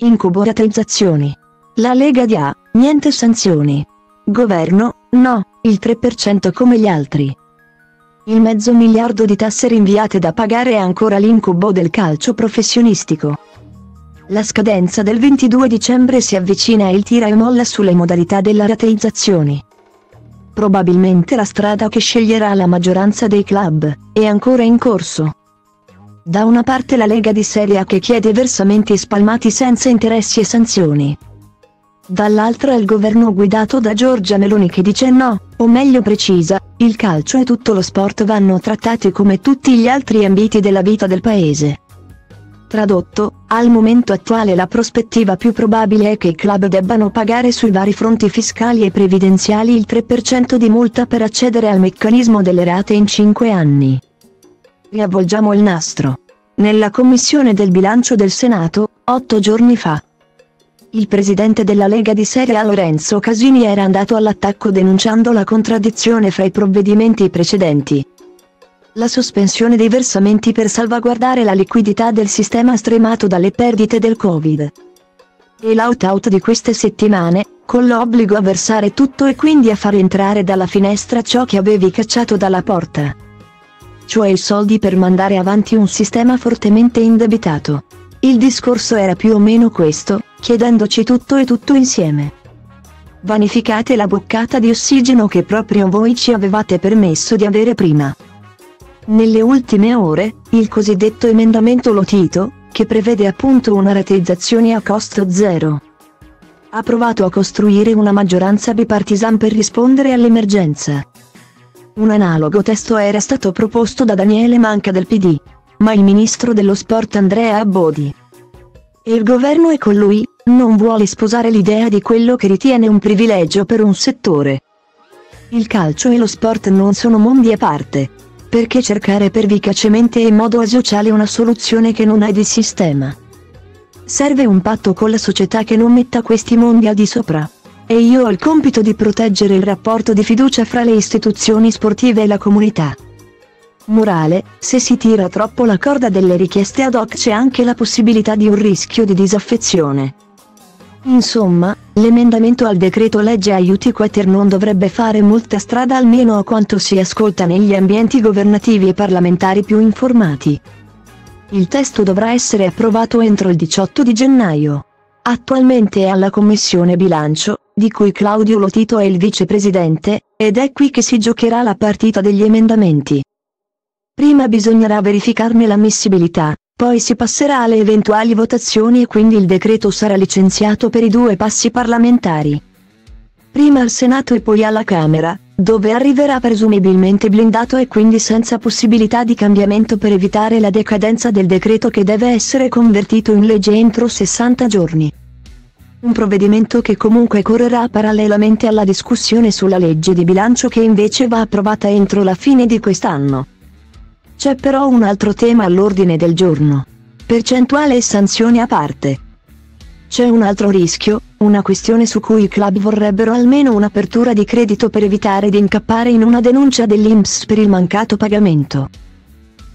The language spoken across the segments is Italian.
Incubo rateizzazioni. La Lega di A, niente sanzioni. Governo, no, il 3% come gli altri. Il mezzo miliardo di tasse rinviate da pagare è ancora l'incubo del calcio professionistico. La scadenza del 22 dicembre si avvicina e il tira e molla sulle modalità della rateizzazione. Probabilmente la strada che sceglierà la maggioranza dei club è ancora in corso. Da una parte la Lega di Serie A che chiede versamenti spalmati senza interessi e sanzioni. Dall'altra il governo guidato da Giorgia Meloni che dice no, o meglio precisa, il calcio e tutto lo sport vanno trattati come tutti gli altri ambiti della vita del paese. Tradotto, al momento attuale la prospettiva più probabile è che i club debbano pagare sui vari fronti fiscali e previdenziali il 3% di multa per accedere al meccanismo delle rate in 5 anni. Riavvolgiamo il nastro. Nella commissione del bilancio del Senato, otto giorni fa. Il presidente della Lega di Serie A Lorenzo Casini era andato all'attacco denunciando la contraddizione fra i provvedimenti precedenti. La sospensione dei versamenti per salvaguardare la liquidità del sistema stremato dalle perdite del Covid. E l'out-out di queste settimane, con l'obbligo a versare tutto e quindi a far entrare dalla finestra ciò che avevi cacciato dalla porta cioè i soldi per mandare avanti un sistema fortemente indebitato. Il discorso era più o meno questo, chiedendoci tutto e tutto insieme. Vanificate la boccata di ossigeno che proprio voi ci avevate permesso di avere prima. Nelle ultime ore, il cosiddetto emendamento Lotito, che prevede appunto una rateizzazione a costo zero, ha provato a costruire una maggioranza bipartisan per rispondere all'emergenza. Un analogo testo era stato proposto da Daniele Manca del PD. Ma il ministro dello sport Andrea Abbodi e il governo e con lui, non vuole sposare l'idea di quello che ritiene un privilegio per un settore. Il calcio e lo sport non sono mondi a parte. Perché cercare pervicacemente e in modo asociale una soluzione che non è di sistema? Serve un patto con la società che non metta questi mondi al di sopra. E io ho il compito di proteggere il rapporto di fiducia fra le istituzioni sportive e la comunità. Morale, se si tira troppo la corda delle richieste ad hoc c'è anche la possibilità di un rischio di disaffezione. Insomma, l'emendamento al decreto legge aiuti quater non dovrebbe fare molta strada almeno a quanto si ascolta negli ambienti governativi e parlamentari più informati. Il testo dovrà essere approvato entro il 18 di gennaio. Attualmente è alla Commissione Bilancio, di cui Claudio Lotito è il vicepresidente, ed è qui che si giocherà la partita degli emendamenti. Prima bisognerà verificarne l'ammissibilità, poi si passerà alle eventuali votazioni e quindi il decreto sarà licenziato per i due passi parlamentari. Prima al Senato e poi alla Camera, dove arriverà presumibilmente blindato e quindi senza possibilità di cambiamento per evitare la decadenza del decreto che deve essere convertito in legge entro 60 giorni. Un provvedimento che comunque correrà parallelamente alla discussione sulla legge di bilancio che invece va approvata entro la fine di quest'anno. C'è però un altro tema all'ordine del giorno. Percentuale e sanzioni a parte. C'è un altro rischio, una questione su cui i club vorrebbero almeno un'apertura di credito per evitare di incappare in una denuncia dell'INPS per il mancato pagamento.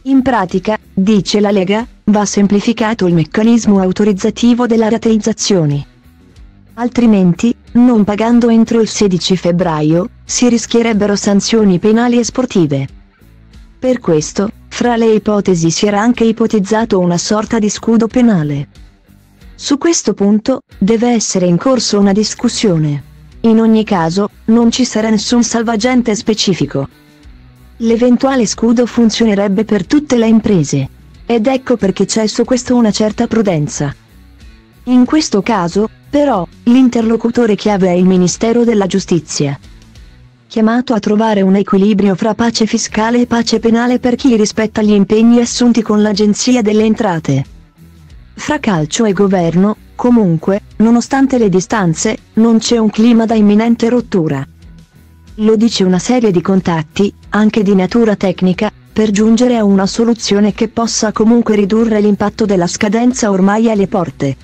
In pratica, dice la Lega, va semplificato il meccanismo autorizzativo della rateizzazione. Altrimenti, non pagando entro il 16 febbraio, si rischierebbero sanzioni penali e sportive. Per questo, fra le ipotesi si era anche ipotizzato una sorta di scudo penale. Su questo punto, deve essere in corso una discussione. In ogni caso, non ci sarà nessun salvagente specifico. L'eventuale scudo funzionerebbe per tutte le imprese. Ed ecco perché c'è su questo una certa prudenza. In questo caso, però, l'interlocutore chiave è il Ministero della Giustizia. Chiamato a trovare un equilibrio fra pace fiscale e pace penale per chi rispetta gli impegni assunti con l'Agenzia delle Entrate. Fra calcio e governo, comunque, nonostante le distanze, non c'è un clima da imminente rottura. Lo dice una serie di contatti, anche di natura tecnica, per giungere a una soluzione che possa comunque ridurre l'impatto della scadenza ormai alle porte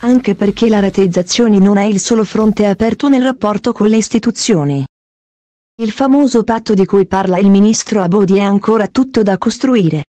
anche perché la rateizzazione non è il solo fronte aperto nel rapporto con le istituzioni. Il famoso patto di cui parla il ministro Abodi è ancora tutto da costruire.